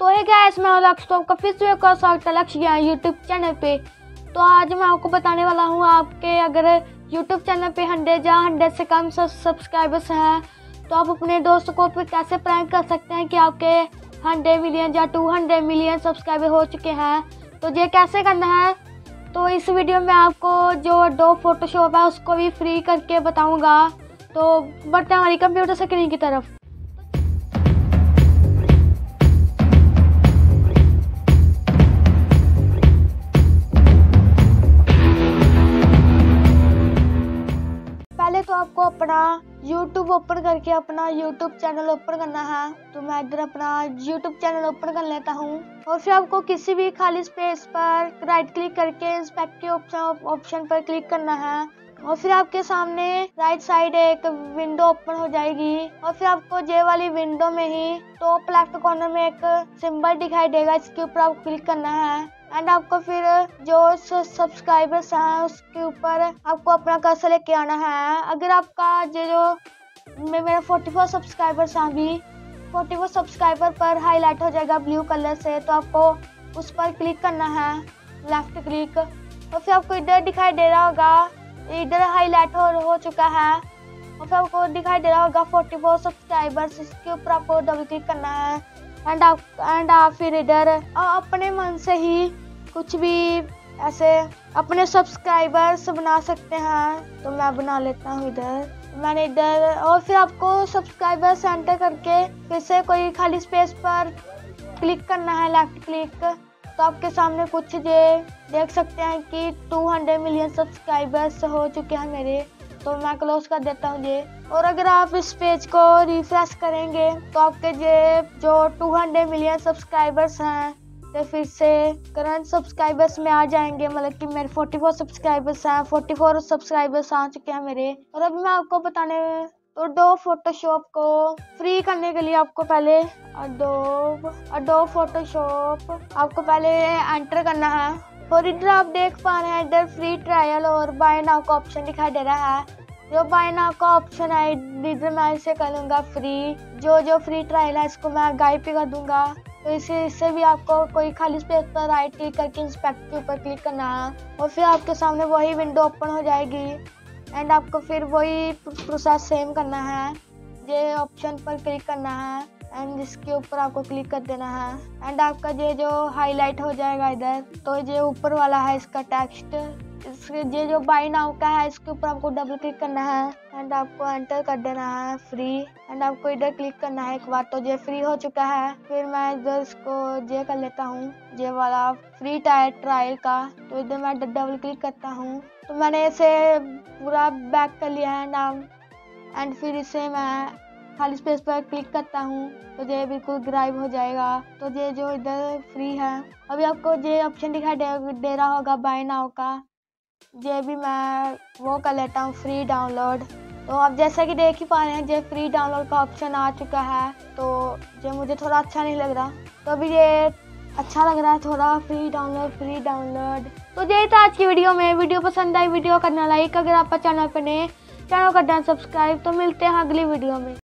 तो है क्या इसमें लक्ष्य तो आपका फिर से एक स्वागत है लक्ष्य गया यूट्यूब चैनल पे। तो आज मैं आपको बताने वाला हूँ आपके अगर यूट्यूब चैनल पे हंड्रेड या हंड्रेड से कम सब्सक्राइबर्स हैं तो आप अपने दोस्तों को फिर कैसे प्रैंक कर सकते हैं कि आपके हंड्रेड मिलियन या टू हंड्रेड मिलियन सब्सक्राइबर हो चुके हैं? तो ये कैसे करना है? तो इस वीडियो में आपको जो दो फोटोशॉप है, उसको भी फ्री करके बताऊँगा। तो बढ़ते हैं हमारी कंप्यूटर स्क्रीन की तरफ़। आपको अपना YouTube ओपन करके अपना YouTube चैनल ओपन करना है तो मैं इधर अपना YouTube चैनल ओपन कर लेता हूँ। और फिर आपको किसी भी खाली स्पेस पर राइट क्लिक करके इंस्पेक्ट के ऑप्शन पर क्लिक करना है। और फिर आपके सामने राइट साइड एक विंडो ओपन हो जाएगी। और फिर आपको जे वाली विंडो में ही टॉप लेफ़्ट कॉर्नर में एक सिंबल दिखाई देगा, इसके ऊपर आपको क्लिक करना है। एंड आपको फिर जो सब्सक्राइबर्स हैं उसके ऊपर आपको अपना कर्सर लेके आना है। अगर आपका जो जो मेरा फोर्टी फोर सब्सक्राइबर्स हैं अभी फोर्टी फोर सब्सक्राइबर पर हाईलाइट हो जाएगा ब्लू कलर से तो आपको उस पर क्लिक करना है। लेफ़्ट क्लिक और फिर आपको इधर दिखाई दे रहा होगा इधर हाईलाइट हो, हो चुका है। और फिर आपको दिखाई दे रहा होगा फोर्टी फोर सब्सक्राइबर्स इसके ऊपर आपको डबल क्लिक करना है। एंड आप एंड आप फिर इधर अपने मन से ही कुछ भी ऐसे अपने सब्सक्राइबर्स बना सकते हैं। तो मैं बना लेता हूँ इधर। मैंने इधर, और फिर आपको सब्सक्राइबर्स एंटर करके फिर से कोई खाली स्पेस पर क्लिक करना है लेफ़्ट क्लिक तो आपके सामने कुछ ये देख सकते हैं कि 200 मिलियन सब्सक्राइबर्स हो चुके हैं मेरे। तो मैं क्लोज कर देता हूँ ये और अगर आप इस पेज को रिफ्रेश करेंगे तो आपके ये जो 200 मिलियन सब्सक्राइबर्स हैं तो फिर से करंट सब्सक्राइबर्स में आ जाएँगे। मतलब कि मेरे 44 सब्सक्राइबर्स हैं 44 सब्सक्राइबर्स आ चुके हैं मेरे। और अभी मैं आपको बताने तो दो फोटोशॉप को फ्री करने के लिए आपको पहले अडोब अडोब फोटोशॉप आपको पहले एंटर करना है। और इधर आप देख पा रहे हैं, इधर फ्री ट्रायल और बाय नाउ का ऑप्शन दिखाई दे रहा है। जो बाय नाउ का ऑप्शन है, इधर मैं इसे कर लूँगा फ्री जो जो फ्री ट्रायल है, इसको मैं गाइड पे कर दूँगा। तो इसे इससे भी आपको कोई खाली स्पेस पर राइट क्लिक करके इंस्पेक्ट के ऊपर क्लिक करना है। और फिर आपके सामने वही विंडो ओपन हो जाएगी। एंड आपको फिर वही प्रोसेस सेम करना है। ये ऑप्शन पर क्लिक करना है। एंड इसके ऊपर आपको क्लिक कर देना है। एंड आपका ये जो हाईलाइट हो जाएगा इधर तो ये ऊपर वाला है इसका टेक्स्ट इसके ये जो बाई नाउ का है, इसके ऊपर आपको डबल क्लिक करना है। एंड आपको एंटर कर देना है फ्री एंड आपको इधर क्लिक करना है, एक बार तो ये फ्री हो चुका है। फिर मैं इधर इसको ये कर लेता हूँ, ये वाला फ्री टायर ट्रायल का। तो इधर मैं डबल क्लिक करता हूँ। तो मैंने इसे पूरा बैक कर लिया है नाम एंड फिर इसे मैं खाली स्पेस पर क्लिक करता हूँ तो ये बिल्कुल ग्राइब हो जाएगा। तो ये जो इधर फ्री है। अभी आपको ये ऑप्शन दिखाई दे, दे रहा होगा बाय नाउ का। ये भी मैं वो कर लेता हूँ फ्री डाउनलोड तो आप जैसा कि देख ही पा रहे हैं ये फ्री डाउनलोड का ऑप्शन आ चुका है। तो ये मुझे थोड़ा अच्छा नहीं लग रहा। तो अभी ये अच्छा लग रहा है थोड़ा फ्री डाउनलोड फ्री डाउनलोड तो यही था आज की वीडियो में। वीडियो पसंद आई वीडियो करना लाइक अगर आपका चैनल पर नए चैनल कर दें सब्सक्राइब तो मिलते हैं अगली वीडियो में।